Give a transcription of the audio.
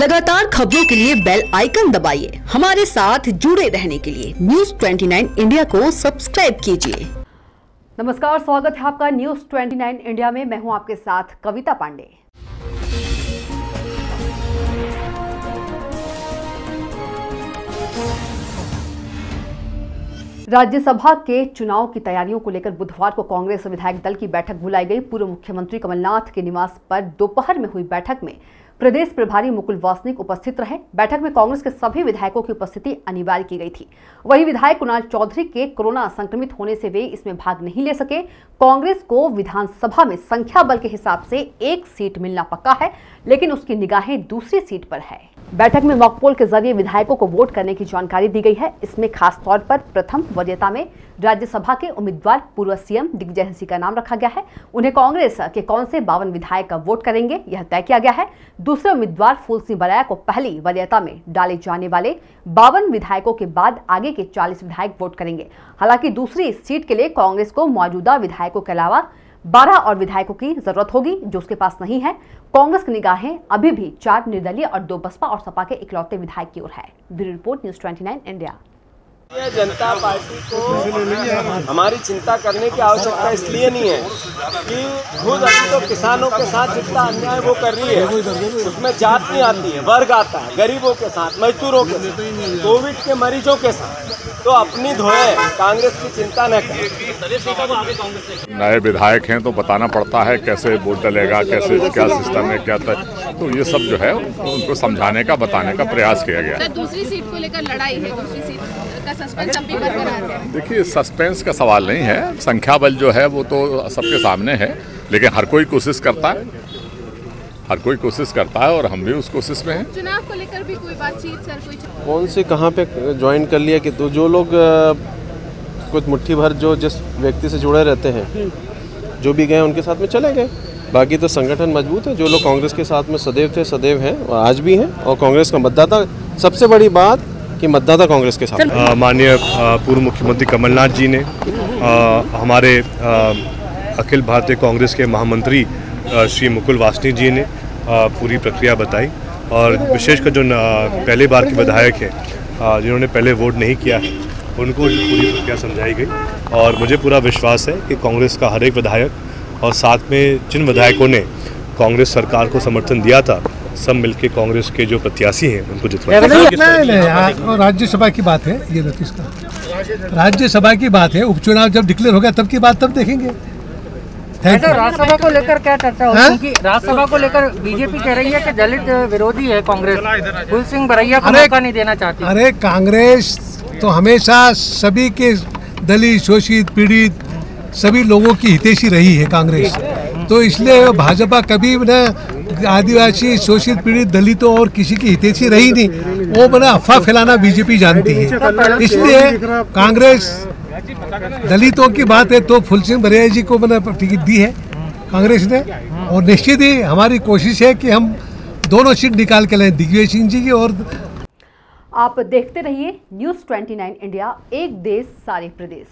लगातार खबरों के लिए बेल आइकन दबाइए। हमारे साथ जुड़े रहने के लिए न्यूज़ 29 इंडिया को सब्सक्राइब कीजिए। नमस्कार, स्वागत है आपका न्यूज़ 29 इंडिया में। मैं हूँ आपके साथ कविता पांडे। राज्यसभा के चुनाव की तैयारियों को लेकर बुधवार को कांग्रेस विधायक दल की बैठक बुलाई गई। पूर्व मुख्यमंत्री कमलनाथ के निवास पर दोपहर में हुई बैठक में प्रदेश प्रभारी मुकुल वासनिक उपस्थित रहे। बैठक में कांग्रेस के सभी विधायकों की उपस्थिति अनिवार्य की गई थी। वही विधायक कुणाल चौधरी के कोरोना संक्रमित होने से वे इसमें भाग नहीं ले सके। कांग्रेस को विधानसभा में संख्या बल के हिसाब से एक सीट मिलना पक्का है, लेकिन उसकी निगाहें दूसरी सीट पर है। बैठक में मॉकपोल के ज़रिए विधायकों को वोट करने की जानकारी दी गई है। इसमें खास तौर पर प्रथम वरीयता में राज्यसभा के उम्मीदवार, पूर्व सीएम दिग्विजय सिंह का नाम रखा गया है। उन्हें कांग्रेस के कौन से बावन विधायक का वोट करेंगे, यह तय किया गया है। दूसरे उम्मीदवार फूल सिंह बराया को पहली वरीयता में डाले जाने वाले बावन विधायकों के बाद आगे के चालीस विधायक वोट करेंगे। हालाँकि दूसरी सीट के लिए कांग्रेस को मौजूदा विधायकों के अलावा बारह और विधायकों की ज़रूरत होगी, जो उसके पास नहीं है। कांग्रेस की निगाहें अभी भी चार निर्दलीय और दो बसपा और सपा के इकलौते विधायक की ओर है। Bureau report, news 29 India. जनता पार्टी को हमारी चिंता करने की आवश्यकता इसलिए नहीं है कि खुद अभी तो किसानों के साथ जितना अन्याय वो कर रही है उसमें जात नहीं आती है वर्ग आता है गरीबों के साथ मजदूरों के साथ कोविड के मरीजों के साथ। तो अपनी धोए कांग्रेस की चिंता न करें। नए विधायक हैं तो बताना पड़ता है कैसे वोट डलेगा कैसे क्या सिस्टम है क्या तक तो ये सब जो है उनको समझाने का बताने का प्रयास किया गया दूसरी सीट को लेकर लड़ाई है दूसरी सीट। का सस्पेंस अब बरकरार है। देखिए सस्पेंस का सवाल नहीं है। संख्या बल जो है वो तो सबके सामने है लेकिन हर कोई कोशिश करता है। हर कोई कोशिश करता है और हम भी उस कोशिश में हैं। चुनाव को लेकर भी कोई बातचीत सर कोई कौन से कहाँ पे ज्वाइन कर लिया कि तो जो लोग कुछ मुट्ठी भर जो जिस व्यक्ति से जुड़े रहते हैं जो भी गए उनके साथ में चले गए। बाकी तो संगठन मज़बूत है। जो लोग कांग्रेस के साथ में सदैव थे सदैव हैं और आज भी हैं। और कांग्रेस का मतदाता सबसे बड़ी बात कि मतदाता कांग्रेस के साथ? माननीय पूर्व मुख्यमंत्री कमलनाथ जी ने अ, हमारे अ, अखिल भारतीय कांग्रेस के महामंत्री श्री मुकुल वासनी जी ने अ, पूरी प्रक्रिया बताई। और विशेषकर जो न- पहले बार के विधायक हैं जिन्होंने पहले वोट नहीं किया है उनको पूरी प्रक्रिया समझाई गई। और मुझे पूरा विश्वास है कि कांग्रेस का हर एक विधायक और साथ में जिन विधायकों ने कांग्रेस सरकार को समर्थन दिया था सब मिलके कांग्रेस के जो प्रत्याशी हैं उनको जितवाएँगे। नहीं नहीं हाँ, राज्यसभा की बात है ये नोटिस का राज्यसभा की बात है उपचुनाव जब डिक्लेयर होगा तब की बात तब देखेंगे। यू राज्यसभा को लेकर क्या चर्चा हो हाँ? क्योंकि राज्यसभा को लेकर बीजेपी कह रही है कि दलित विरोधी है कांग्रेस। कुल सिंह बरैया को मौका नहीं देना चाहती। अरे कांग्रेस तो हमेशा सभी के दलित शोषित पीड़ित सभी लोगों की हितैषी रही है कांग्रेस। तो इसलिए भाजपा कभी न आदिवासी, शोषित पीड़ित, दलितों और किसी की हितैषी रही नहीं। वो बना अफवाह फैलाना बीजेपी जानती है। इसलिए कांग्रेस दलितों की बात है तो फुल सिंह बरिया जी को मैंने टिकट दी है कांग्रेस ने। और निश्चित ही हमारी कोशिश है कि हम दोनों सीट निकाल के लें दिग्विजय सिंह जी की और आप देखते रहिए न्यूज़ 29 इंडिया, एक देश, सारे प्रदेश।